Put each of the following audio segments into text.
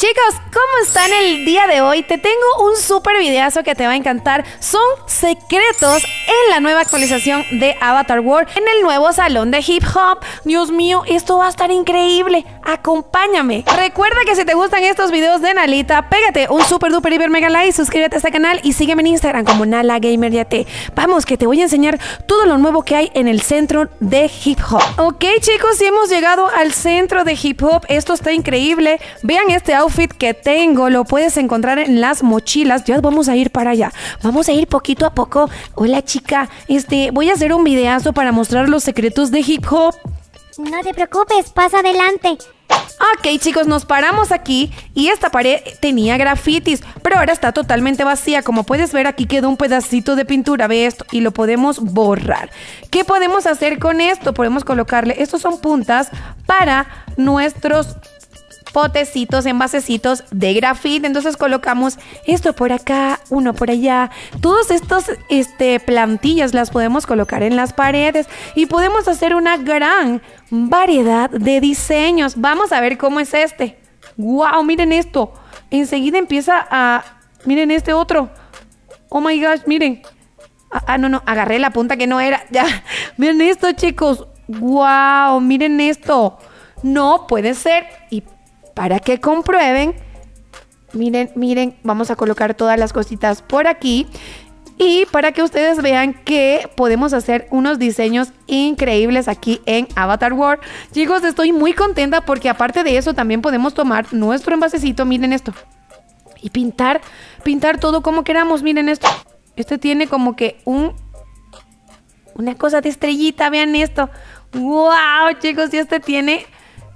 Chicos, ¿cómo están el día de hoy? Te tengo un súper videazo que te va a encantar. Son secretos en la nueva actualización de Avatar World en el nuevo salón de hip hop. Dios mío, esto va a estar increíble. Acompáñame. Recuerda que si te gustan estos videos de Nalita, pégate un súper duper hiper mega like, suscríbete a este canal y sígueme en Instagram como Nala Vamos, que te voy a enseñar todo lo nuevo que hay en el centro de hip hop. Ok, chicos, si hemos llegado al centro de hip hop. Esto está increíble. Vean este outfit que tengo lo puedes encontrar en las mochilas. Ya vamos a ir para allá. Vamos a ir poquito a poco. Hola chica, este, voy a hacer un videazo para mostrar los secretos de hip hop. No te preocupes, pasa adelante. Ok chicos, nos paramos aquí y esta pared tenía grafitis, pero ahora está totalmente vacía. Como puedes ver aquí quedó un pedacito de pintura, ve esto, y lo podemos borrar. ¿Qué podemos hacer con esto? Podemos colocarle, estos son puntas para nuestros potecitos, envasecitos de grafite. Entonces colocamos esto por acá, uno por allá. Todos estos este, plantillas las podemos colocar en las paredes y podemos hacer una gran variedad de diseños. Vamos a ver cómo es este. ¡Wow! Miren esto. Enseguida empieza a... Miren este otro. Oh my gosh, miren. Ah, ah no, no, agarré la punta que no era. Ya. Miren esto, chicos. ¡Wow! Miren esto. No puede ser. Y para que comprueben. Miren, miren, vamos a colocar todas las cositas por aquí. Y para que ustedes vean que podemos hacer unos diseños increíbles aquí en Avatar World. Chicos, estoy muy contenta porque aparte de eso también podemos tomar nuestro envasecito, miren esto. Y pintar, pintar todo como queramos, miren esto. Este tiene como que un... Una cosa de estrellita, vean esto. ¡Wow, chicos! Y este tiene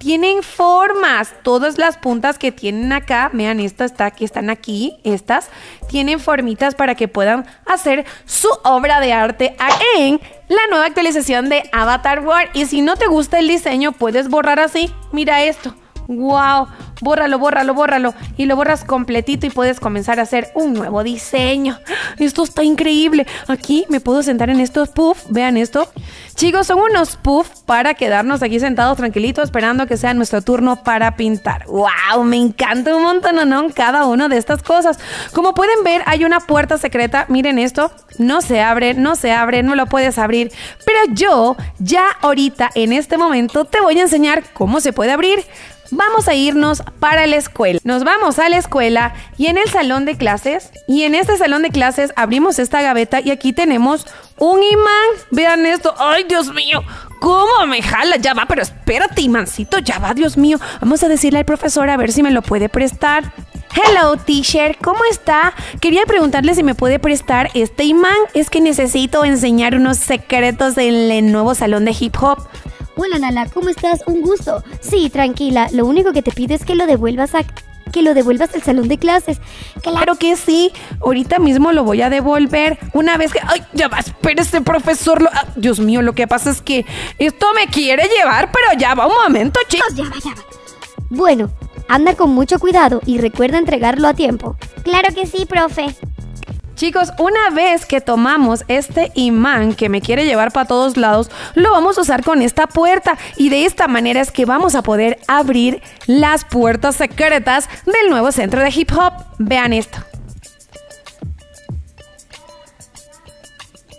tienen formas. Todas las puntas que tienen acá, vean, esta está que están aquí, estas, tienen formitas para que puedan hacer su obra de arte en la nueva actualización de Avatar World. Y si no te gusta el diseño, puedes borrar así. Mira esto. ¡Wow! Bórralo, bórralo, bórralo. Y lo borras completito y puedes comenzar a hacer un nuevo diseño. Esto está increíble. Aquí me puedo sentar en estos puff. Vean esto. Chicos, son unos puff para quedarnos aquí sentados tranquilitos esperando que sea nuestro turno para pintar. ¡Wow! Me encanta un montón, ¿no? Cada una de estas cosas. Como pueden ver, hay una puerta secreta. Miren esto. No se abre, no se abre, no lo puedes abrir. Pero yo ya ahorita, en este momento, te voy a enseñar cómo se puede abrir vamos a irnos para la escuela. Nos vamos a la escuela y en el salón de clases, y en este salón de clases abrimos esta gaveta y aquí tenemos un imán. Vean esto. ¡Ay, Dios mío! ¿Cómo me jala? Ya va, pero espérate, imancito, ya va, Dios mío. Vamos a decirle al profesor a ver si me lo puede prestar. Hello, teacher, ¿cómo está? Quería preguntarle si me puede prestar este imán. Es que necesito enseñar unos secretos en el nuevo salón de hip hop. Hola Nala, ¿cómo estás? Un gusto. Sí, tranquila. Lo único que te pido es que lo devuelvas a que lo devuelvas al salón de clases. Claro que sí. Ahorita mismo lo voy a devolver. Una vez que. ¡Ay! Ya va, espérese, profesor. Ah, Dios mío, lo que pasa es que esto me quiere llevar, pero ya va un momento, chicos. Ya va, ya va. Bueno, anda con mucho cuidado y recuerda entregarlo a tiempo. Claro que sí, profe. Chicos, una vez que tomamos este imán que me quiere llevar para todos lados, lo vamos a usar con esta puerta y de esta manera es que vamos a poder abrir las puertas secretas del nuevo centro de hip hop. Vean esto.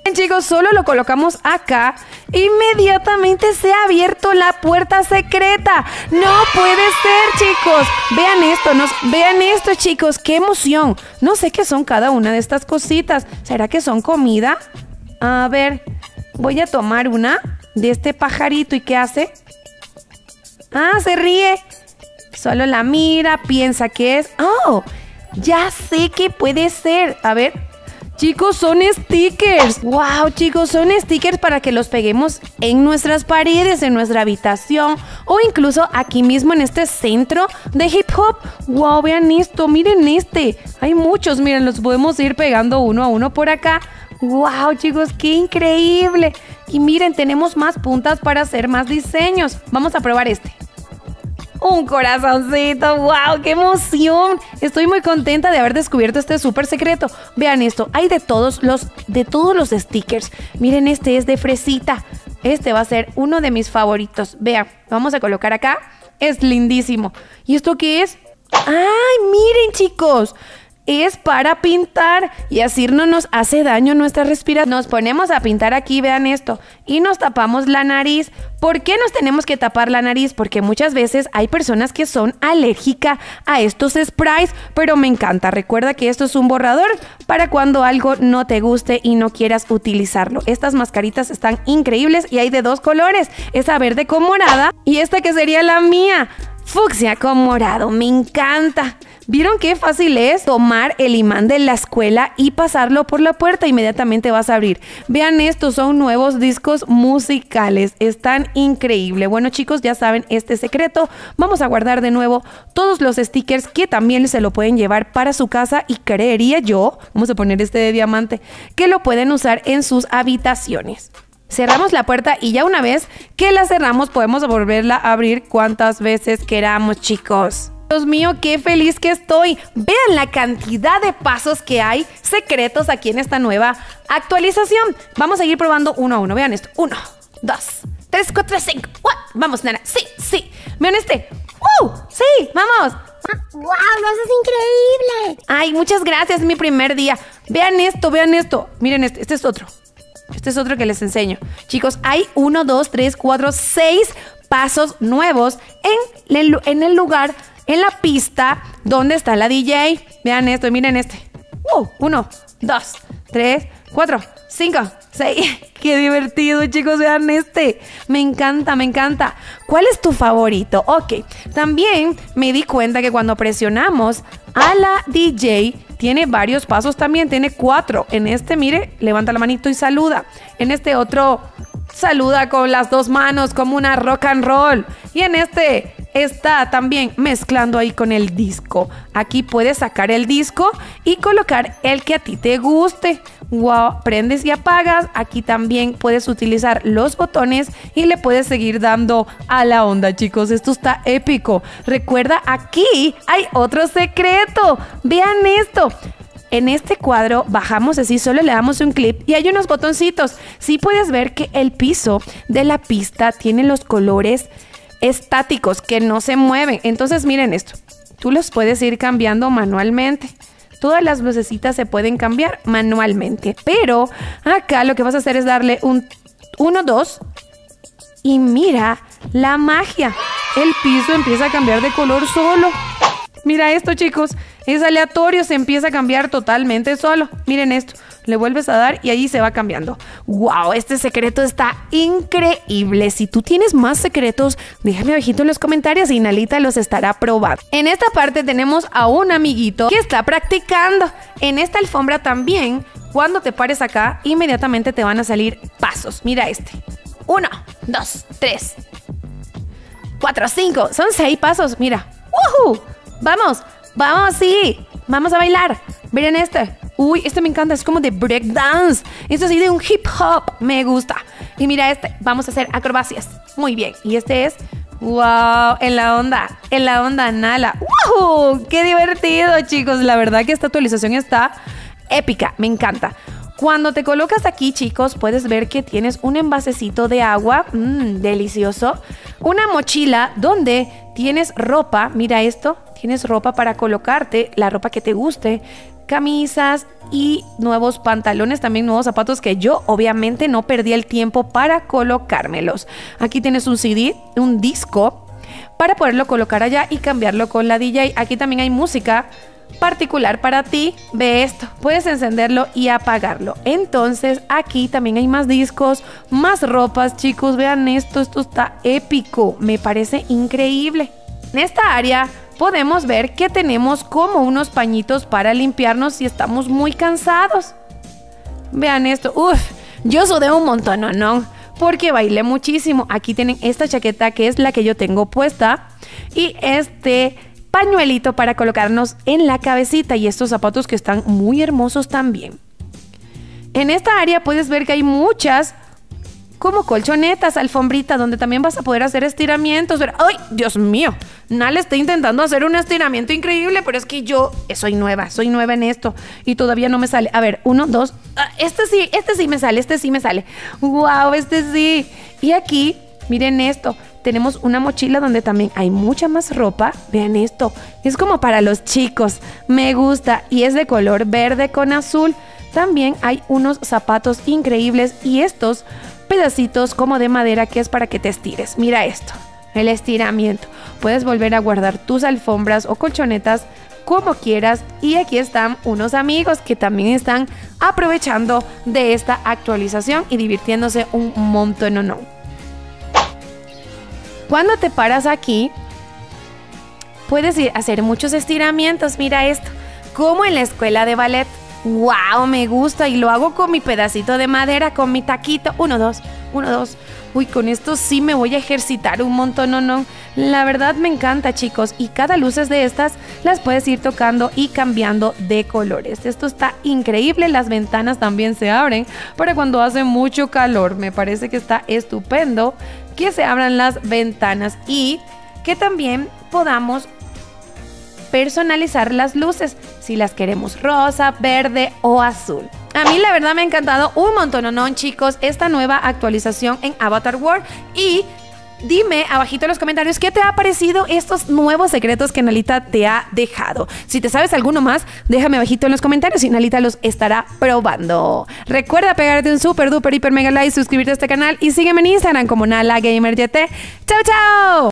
Bien chicos, solo lo colocamos acá Inmediatamente se ha abierto la puerta secreta. No puede ser, chicos. Vean esto, nos, vean esto, chicos. Qué emoción. No sé qué son cada una de estas cositas. ¿Será que son comida? A ver, voy a tomar una de este pajarito. ¿Y qué hace? Ah, se ríe. Solo la mira, piensa que es. Oh, ya sé qué puede ser. A ver, Chicos, son stickers. Wow, chicos, son stickers para que los peguemos en nuestras paredes, en nuestra habitación o incluso aquí mismo en este centro de hip hop. Wow, vean esto, miren este. Hay muchos, miren, los podemos ir pegando uno a uno por acá. ¡Wow, chicos! ¡Qué increíble! Y miren, tenemos más puntas para hacer más diseños. Vamos a probar este. Un corazoncito, wow, qué emoción. Estoy muy contenta de haber descubierto este súper secreto. Vean esto, hay de todos los de todos los stickers. Miren, este es de fresita. Este va a ser uno de mis favoritos. Vean, vamos a colocar acá. Es lindísimo. ¿Y esto qué es? ¡Ay, miren chicos! Es para pintar y así no nos hace daño nuestra respiración. Nos ponemos a pintar aquí, vean esto, y nos tapamos la nariz. ¿Por qué nos tenemos que tapar la nariz? Porque muchas veces hay personas que son alérgicas a estos sprays, pero me encanta. Recuerda que esto es un borrador para cuando algo no te guste y no quieras utilizarlo. Estas mascaritas están increíbles y hay de dos colores, esa verde con morada y esta que sería la mía. Fucsia con morado, me encanta. ¿Vieron qué fácil es tomar el imán de la escuela y pasarlo por la puerta? Inmediatamente vas a abrir. Vean estos son nuevos discos musicales. Están increíbles. Bueno chicos, ya saben este secreto. Vamos a guardar de nuevo todos los stickers que también se lo pueden llevar para su casa y creería yo, vamos a poner este de diamante, que lo pueden usar en sus habitaciones. Cerramos la puerta y ya una vez que la cerramos podemos volverla a abrir cuantas veces queramos chicos. Dios mío, qué feliz que estoy. Vean la cantidad de pasos que hay secretos aquí en esta nueva actualización. Vamos a ir probando uno a uno. Vean esto. Uno, dos, tres, cuatro, cinco. Vamos, nana. Sí, sí. Vean este. ¡Uh! Sí, vamos. ¡Wow! ¡Lo haces increíble! Ay, muchas gracias. Es mi primer día. Vean esto, vean esto. Miren este. Este es otro. Este es otro que les enseño. Chicos, hay uno, dos, tres, cuatro, seis pasos nuevos en en el lugar en la pista donde está la DJ. Vean esto, miren este. Uh, uno, dos, tres, cuatro, cinco, seis. Qué divertido, chicos. Vean este. Me encanta, me encanta. ¿Cuál es tu favorito? Ok. También me di cuenta que cuando presionamos a la DJ, tiene varios pasos también. Tiene cuatro. En este, mire, levanta la manito y saluda. En este otro, saluda con las dos manos como una rock and roll. Y en este está también mezclando ahí con el disco. Aquí puedes sacar el disco y colocar el que a ti te guste. Wow, prendes y apagas. Aquí también puedes utilizar los botones y le puedes seguir dando a la onda, chicos. Esto está épico. Recuerda, aquí hay otro secreto. Vean esto. En este cuadro bajamos así, solo le damos un clip y hay unos botoncitos. Sí puedes ver que el piso de la pista tiene los colores estáticos que no se mueven. Entonces miren esto, tú los puedes ir cambiando manualmente. Todas las lucecitas se pueden cambiar manualmente, pero acá lo que vas a hacer es darle un 1, 2 y mira la magia. El piso empieza a cambiar de color solo. Mira esto chicos, es aleatorio, se empieza a cambiar totalmente solo. Miren esto le vuelves a dar y ahí se va cambiando. ¡Wow! Este secreto está increíble. Si tú tienes más secretos, déjame abajito en los comentarios y Nalita los estará probando. En esta parte tenemos a un amiguito que está practicando. En esta alfombra también, cuando te pares acá, inmediatamente te van a salir pasos. Mira este. Uno, dos, tres, cuatro, cinco. Son seis pasos. Mira. ¡Woohoo! Vamos, vamos, sí. Vamos a bailar. Miren este. Uy, este me encanta, es como de breakdance. Es así de un hip hop. Me gusta. Y mira este, vamos a hacer acrobacias. Muy bien. Y este es, wow, en la onda, en la onda Nala. ¡Wow! ¡Qué divertido, chicos! La verdad que esta actualización está épica. Me encanta. Cuando te colocas aquí, chicos, puedes ver que tienes un envasecito de agua, mmm, delicioso. Una mochila donde tienes ropa, mira esto, tienes ropa para colocarte, la ropa que te guste camisas y nuevos pantalones, también nuevos zapatos que yo obviamente no perdí el tiempo para colocármelos. Aquí tienes un CD, un disco para poderlo colocar allá y cambiarlo con la DJ. Aquí también hay música particular para ti. Ve esto, puedes encenderlo y apagarlo. Entonces aquí también hay más discos, más ropas, chicos. Vean esto, esto está épico. Me parece increíble. En esta área podemos ver que tenemos como unos pañitos para limpiarnos si estamos muy cansados. Vean esto, uff, yo sudé un montón, ¿no? no porque bailé muchísimo. Aquí tienen esta chaqueta que es la que yo tengo puesta y este pañuelito para colocarnos en la cabecita y estos zapatos que están muy hermosos también. En esta área puedes ver que hay muchas como colchonetas, alfombrita, donde también vas a poder hacer estiramientos. ¡Ay, Dios mío! Nale está intentando hacer un estiramiento increíble, pero es que yo soy nueva, soy nueva en esto y todavía no me sale. A ver, uno, dos. Ah, este sí, este sí me sale, este sí me sale. ¡Wow! Este sí. Y aquí, miren esto. Tenemos una mochila donde también hay mucha más ropa. Vean esto, es como para los chicos. Me gusta y es de color verde con azul. También hay unos zapatos increíbles y estos pedacitos como de madera que es para que te estires. Mira esto, el estiramiento. Puedes volver a guardar tus alfombras o colchonetas como quieras. Y aquí están unos amigos que también están aprovechando de esta actualización y divirtiéndose un montón. No, no. Cuando te paras aquí, puedes hacer muchos estiramientos. Mira esto, como en la escuela de ballet. ¡Wow! Me gusta y lo hago con mi pedacito de madera, con mi taquito. Uno, dos, uno, dos. Uy, con esto sí me voy a ejercitar un montón, no, no. La verdad me encanta, chicos. Y cada luces de estas las puedes ir tocando y cambiando de colores. Esto está increíble. Las ventanas también se abren para cuando hace mucho calor. Me parece que está estupendo que se abran las ventanas y que también podamos personalizar las luces, si las queremos rosa, verde o azul. A mí la verdad me ha encantado un montón, ¿no, chicos? Esta nueva actualización en Avatar World y Dime abajito en los comentarios qué te ha parecido estos nuevos secretos que Nalita te ha dejado. Si te sabes alguno más, déjame abajito en los comentarios y Nalita los estará probando. Recuerda pegarte un super duper hiper mega like, suscribirte a este canal y sígueme en Instagram como Nala Gamer Chao, chao.